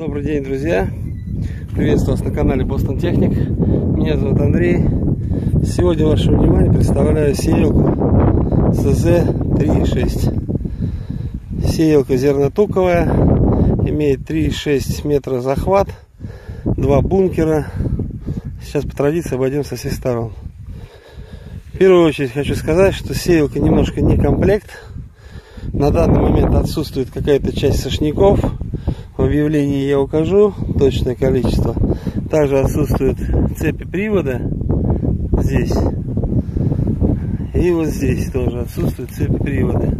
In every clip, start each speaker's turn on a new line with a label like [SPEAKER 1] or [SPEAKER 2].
[SPEAKER 1] Добрый день, друзья! Приветствую вас на канале Бостон Техник. Меня зовут Андрей. Сегодня вашему вниманию представляю сеялку СЗ-3.6. Сеялка зернотуковая, имеет 3,6 метра захват, два бункера. Сейчас по традиции обойдем со всех сторон. В первую очередь хочу сказать, что сеялка немножко не комплект. На данный момент отсутствует какая-то часть сошников. В объявлении я укажу точное количество. Также отсутствуют цепи привода здесь. И вот здесь тоже отсутствуют цепи привода.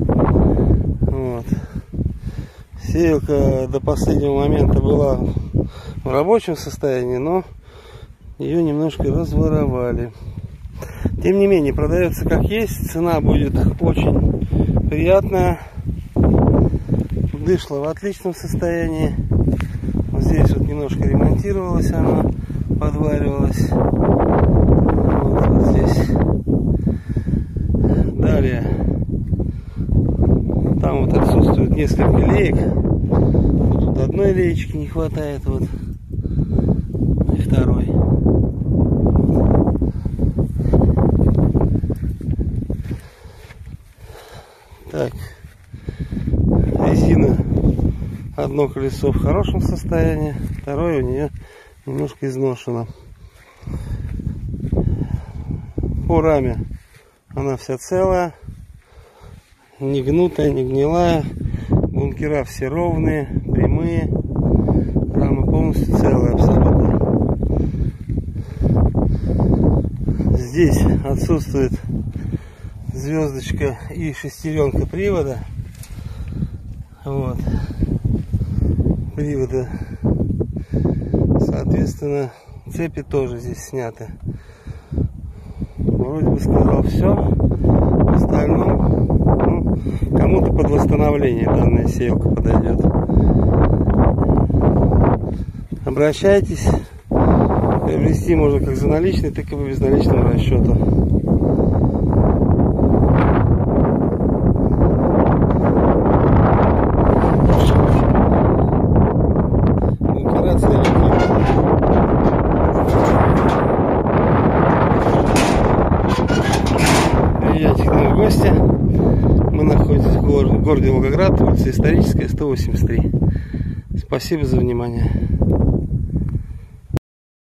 [SPEAKER 1] Вот. Сеялка до последнего момента была в рабочем состоянии, но ее немножко разворовали. Тем не менее, продается как есть. Цена будет очень приятная. Дышло в отличном состоянии. Вот здесь вот немножко ремонтировалась она, подваривалась. Вот, вот здесь. Далее. Там вот отсутствует несколько леек. Тут одной леечки не хватает. Вот. И второй. Так. Резина. Одно колесо в хорошем состоянии, второе у нее немножко изношено. По раме она вся целая, не гнутая, не гнилая. Бункера все ровные, прямые. Рама полностью целая абсолютно. Здесь отсутствует звездочка и шестеренка привода. Вот. Привода. Соответственно, цепи тоже здесь сняты. Вроде бы сказал все. В остальном, ну, кому-то под восстановление данная сеялка подойдет. Обращайтесь. Приобрести можно как за наличный, так и по безналичному расчету. В гости. Мы находимся в городе Волгоград, улица Историческая, 183. Спасибо за внимание.